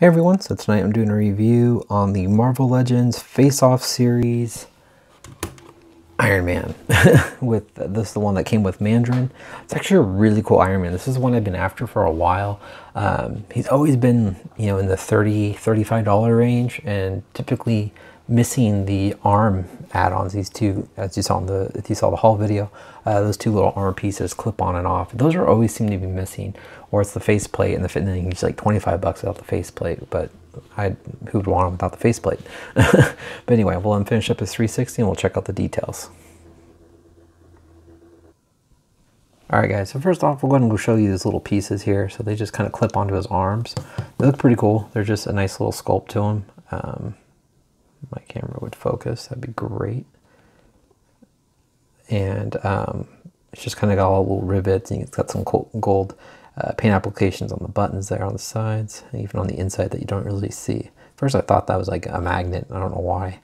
Hey everyone, so tonight I'm doing a review on the Marvel Legends Face Off series Iron Man with this is the one that came with Mandarin. It's actually a really cool Iron Man. This is one I've been after for a while. Um, he's always been, you know, in the 30 $35 range and typically missing the arm add-ons. These two, as you saw in the, if you saw the haul video, uh, those two little arm pieces clip on and off. Those are always seem to be missing, or it's the faceplate and the fit. And like 25 bucks without the faceplate, but I who would want them without the faceplate? but anyway, we'll finish up this 360 and we'll check out the details. Alright guys, so first off, we'll go ahead and go show you these little pieces here. So they just kind of clip onto his arms. They look pretty cool. They're just a nice little sculpt to them. Um, my camera would focus, that'd be great. And um, it's just kind of got all little rivets and it's got some gold uh, paint applications on the buttons there on the sides, even on the inside that you don't really see. First I thought that was like a magnet, I don't know why.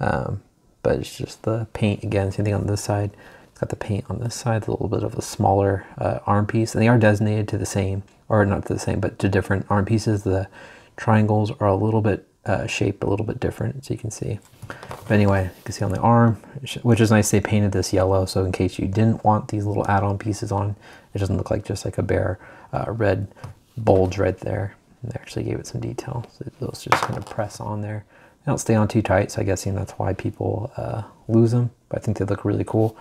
Um, but it's just the paint again, same thing on this side. It's got the paint on this side, a little bit of a smaller uh, arm piece, and they are designated to the same, or not to the same, but to different arm pieces. The triangles are a little bit uh, shape a little bit different, so you can see. But anyway, you can see on the arm, which is nice they painted this yellow, so in case you didn't want these little add-on pieces on, it doesn't look like just like a bare uh, red bulge right there. And they actually gave it some detail, so those just kind of press on there. They don't stay on too tight, so I guess you know, that's why people uh, lose them, but I think they look really cool.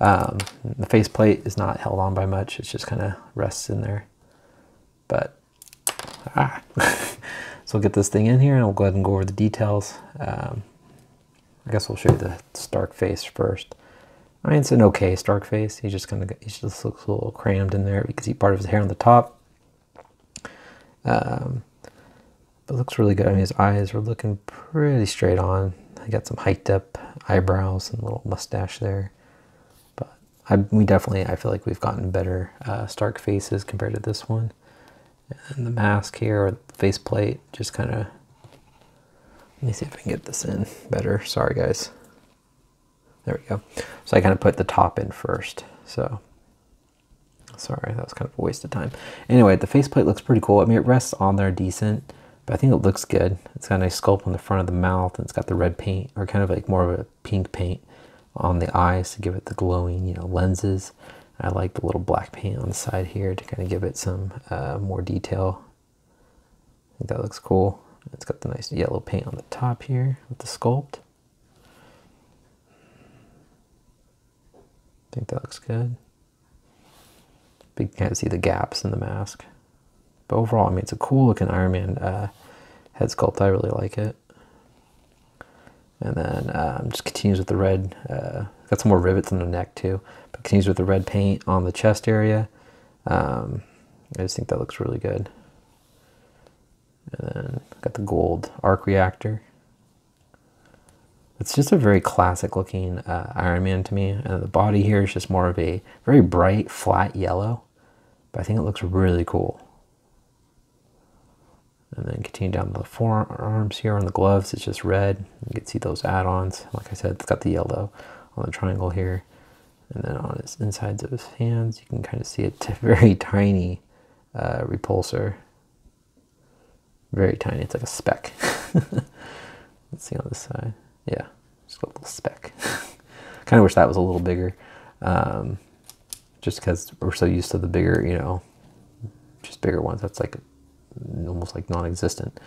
Um, the faceplate is not held on by much, it just kind of rests in there. But, ah. So we'll get this thing in here and we'll go ahead and go over the details. Um, I guess we'll show you the Stark face first. I mean, it's an okay Stark face. He just kind of he just looks a little crammed in there. You can see part of his hair on the top. Um, but looks really good. I mean, his eyes are looking pretty straight on. I got some hiked up eyebrows and a little mustache there. But I, we definitely, I feel like we've gotten better uh, Stark faces compared to this one. And the mask here, or faceplate, just kind of, let me see if I can get this in better. Sorry, guys. There we go. So I kind of put the top in first. So, sorry, that was kind of a waste of time. Anyway, the faceplate looks pretty cool. I mean, it rests on there decent, but I think it looks good. It's got a nice sculpt on the front of the mouth, and it's got the red paint, or kind of like more of a pink paint on the eyes to give it the glowing, you know, lenses. I like the little black paint on the side here to kind of give it some uh, more detail. I think that looks cool. It's got the nice yellow paint on the top here with the sculpt. I think that looks good. But you can't see the gaps in the mask. But overall, I mean, it's a cool looking Iron Man uh, head sculpt. I really like it. And then um, just continues with the red. Uh, got some more rivets on the neck too. But continues with the red paint on the chest area. Um, I just think that looks really good. And then got the gold arc reactor. It's just a very classic looking uh, Iron Man to me. And the body here is just more of a very bright, flat yellow. But I think it looks really cool. And then continue down the forearms here on the gloves, it's just red. You can see those add-ons. Like I said, it's got the yellow on the triangle here. And then on his insides of his hands, you can kind of see a very tiny uh, repulsor. Very tiny, it's like a speck. Let's see on this side. Yeah, just a little speck. kind of wish that was a little bigger. Um, just because we're so used to the bigger, you know, just bigger ones. That's like almost like non-existent.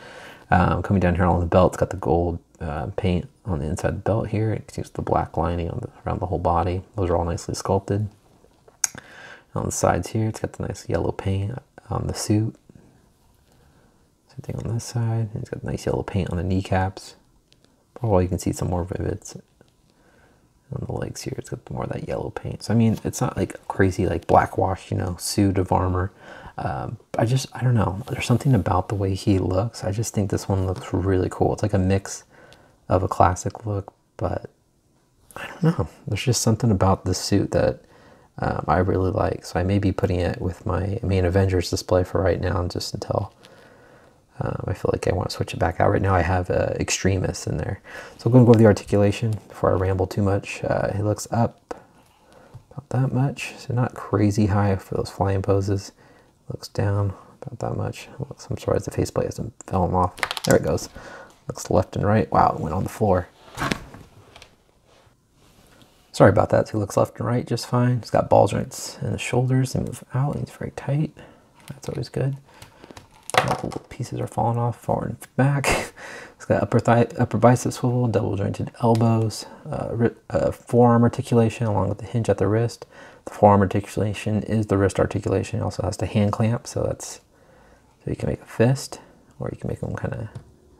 Um, coming down here on the belt, it's got the gold uh, paint on the inside the belt here. It continues the black lining the, around the whole body. Those are all nicely sculpted. On the sides here, it's got the nice yellow paint on the suit. Same thing on this side. It's got nice yellow paint on the kneecaps. Probably you can see some more rivets on the legs here. It's got more of that yellow paint. So I mean, it's not like crazy like black wash, you know, suit of armor. Um, I just, I don't know. There's something about the way he looks. I just think this one looks really cool. It's like a mix of a classic look, but I don't know. There's just something about the suit that um, I really like. So I may be putting it with my main Avengers display for right now, just until um, I feel like I want to switch it back out. Right now I have uh, Extremis in there. So I'm going to go over the articulation before I ramble too much. Uh, he looks up about that much, so not crazy high for those flying poses. Looks down about that much. I'm surprised the faceplate hasn't fallen off. There it goes. Looks left and right. Wow, it went on the floor. Sorry about that. He looks left and right just fine. He's got ball joints in the shoulders. They move out. He's very tight. That's always good. Little pieces are falling off forward and back. It's got upper thigh, upper bicep swivel, double jointed elbows, uh, uh, forearm articulation along with the hinge at the wrist. The forearm articulation is the wrist articulation. He also has the hand clamp, so that's so you can make a fist, or you can make them kind of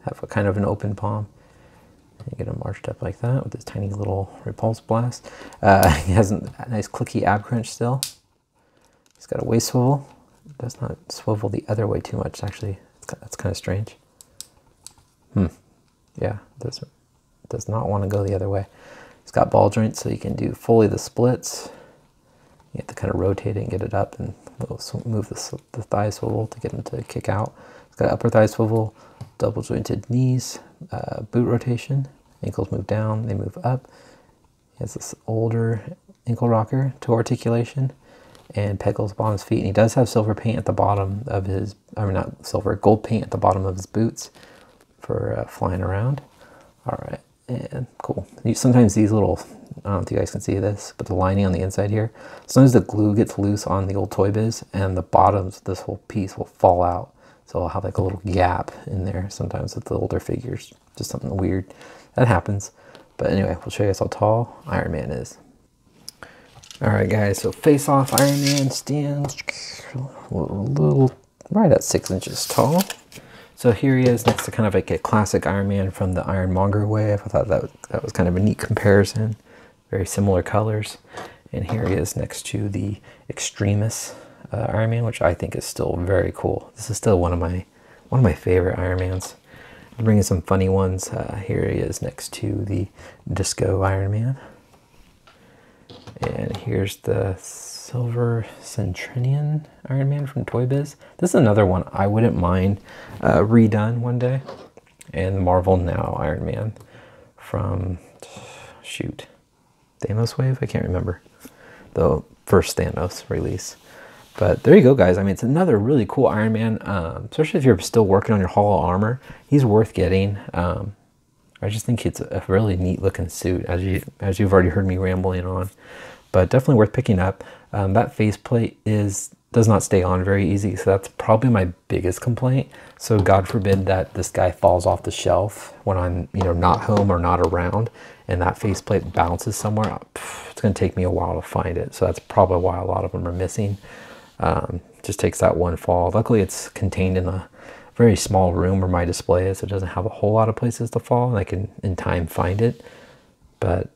have a kind of an open palm. You get them marched up like that with this tiny little repulse blast. Uh, he has a nice clicky ab crunch still. He's got a waist swivel. It does not swivel the other way too much. Actually, that's kind of strange. Hmm. Yeah, does does not want to go the other way. It's got ball joints, so you can do fully the splits. You have to kind of rotate it and get it up and move the, the thigh swivel to get them to kick out. It's got upper thigh swivel, double jointed knees, uh, boot rotation. Ankles move down, they move up. He has this older ankle rocker, toe articulation, and on his feet. And he does have silver paint at the bottom of his, I mean, not silver, gold paint at the bottom of his boots for uh, flying around. All right, and cool. Sometimes these little, I don't know if you guys can see this, but the lining on the inside here, sometimes the glue gets loose on the old Toy Biz and the bottoms, of this whole piece will fall out. So I'll have like a little gap in there sometimes with the older figures, just something weird. That happens. But anyway, we'll show you guys how tall Iron Man is. All right, guys, so face off Iron Man stands a little, right at six inches tall. So here he is next to kind of like a classic Iron Man from the Ironmonger wave. I thought that that was kind of a neat comparison. Very similar colors. And here he is next to the Extremis uh, Iron Man, which I think is still very cool. This is still one of my one of my favorite Iron Mans. I'm bringing some funny ones. Uh, here he is next to the Disco Iron Man. Here's the Silver Centurion Iron Man from Toy Biz. This is another one I wouldn't mind uh, redone one day. And Marvel Now Iron Man from, shoot, Thanos Wave? I can't remember. The first Thanos release. But there you go, guys. I mean, it's another really cool Iron Man, um, especially if you're still working on your Hall of Armor. He's worth getting. Um, I just think it's a really neat looking suit, as you as you've already heard me rambling on. But definitely worth picking up. Um, that faceplate is does not stay on very easy, so that's probably my biggest complaint. So God forbid that this guy falls off the shelf when I'm you know not home or not around, and that faceplate bounces somewhere. It's going to take me a while to find it. So that's probably why a lot of them are missing. Um, just takes that one fall. Luckily, it's contained in a very small room where my display is. It doesn't have a whole lot of places to fall, and I can in time find it. But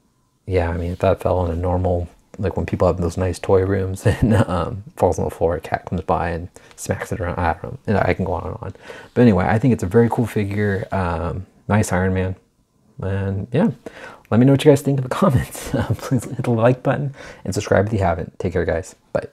yeah, I mean, if that fell in a normal, like when people have those nice toy rooms and um, falls on the floor, a cat comes by and smacks it around. I don't know, and I can go on and on. But anyway, I think it's a very cool figure. Um, nice Iron Man. And yeah, let me know what you guys think in the comments. please hit the like button and subscribe if you haven't. Take care, guys. Bye.